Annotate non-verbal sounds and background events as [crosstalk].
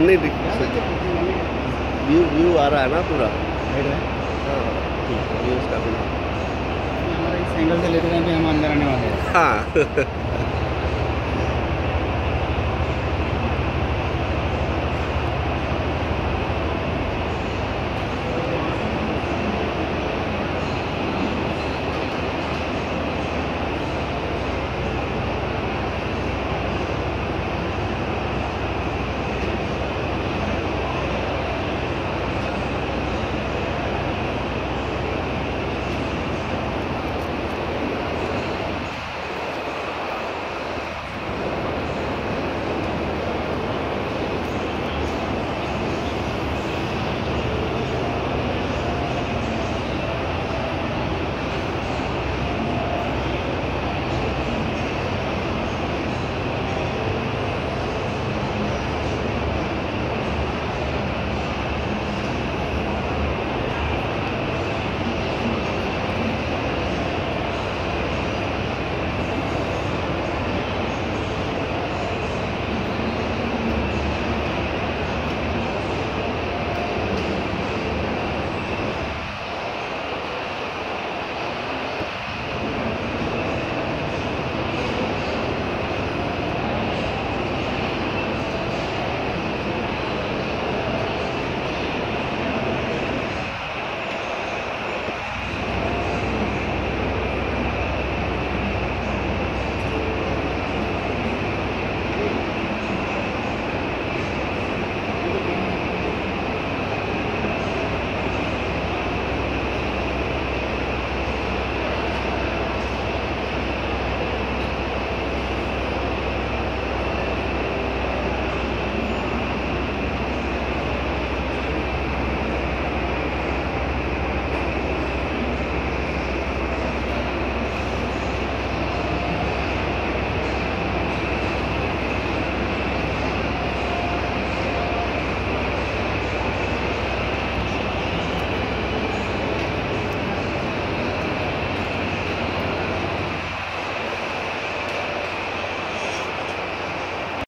नहीं दिख view view आ रहा है ना पूरा? हाँ, ठीक है व्यू उसका भी हमारे इस एंगल से लेते हैं हम अंदर आने वाले हैं। हाँ। [laughs]